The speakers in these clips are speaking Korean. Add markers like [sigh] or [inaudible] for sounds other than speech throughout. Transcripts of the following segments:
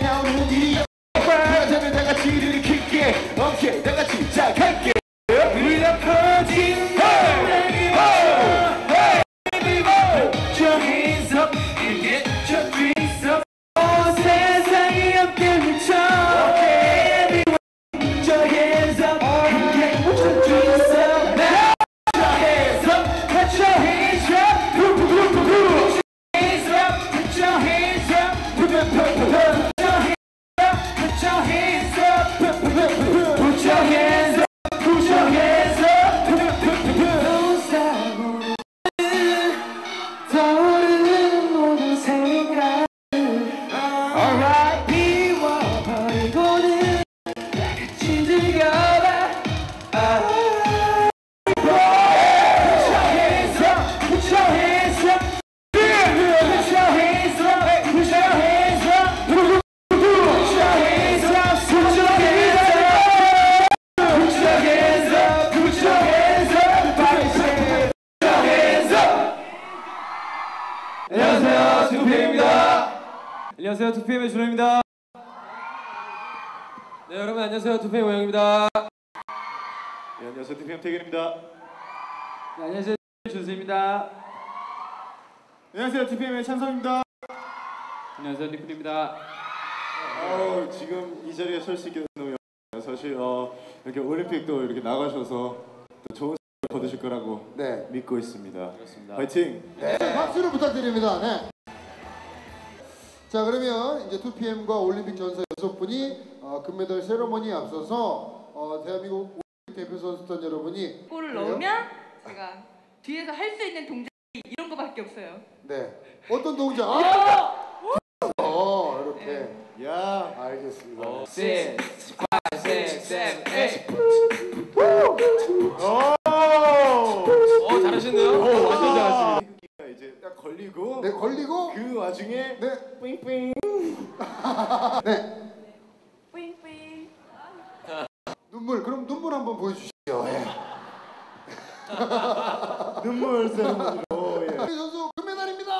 não no. 안녕하세요 투피입니다. 안녕하세요 투피엠의 준호입니다. 네 여러분 안녕하세요 투피엠 오영입니다. 네 안녕하세요 투피엠 태균입니다. 네 안녕하세요 준수입니다. 안녕하세요 투피엠의 찬성입니다. 안녕하세요 니쿤입니다. 어, 지금 이 자리에 설 수 있게 돼서 너무 영광이에요. 사실 어, 이렇게 올림픽도 이렇게 나가셔서 또 좋은 거두실 거라고 네. 믿고 있습니다. 그렇습니다. 화이팅! 네, 박수를 부탁드립니다. 네. 자, 그러면 이제 2PM과 올림픽 전사 여섯 분이 어, 금메달 세러머니에 앞서서 어, 대한민국 올림픽 대표 선수단 여러분이 골을 그래요? 넣으면 제가 뒤에서 할 수 있는 동작이 이런 거밖에 없어요. 네. 어떤 동작? 아! 어, 이렇게. 야! 알겠습니다. 어, 6, 5, 6, 7, 8. 잘하시네요. 완전 잘하시네요. 이제 딱 걸리고 네, 걸리고 그 와중에 네. 삥삥 [laughs] 네. 뿌잉뿌잉. 눈물. 그럼 눈물 한번 보여 주시죠. 예. [laughs] 눈물 세레모니로 예. 우리 선수 금메달입니다.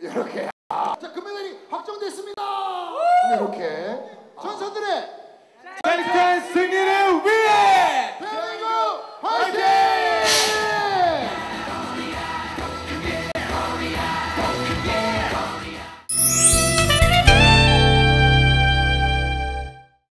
이렇게. 아, 자, 금메달이 확정됐습니다. 이렇게 전사들의 짠짠 승리!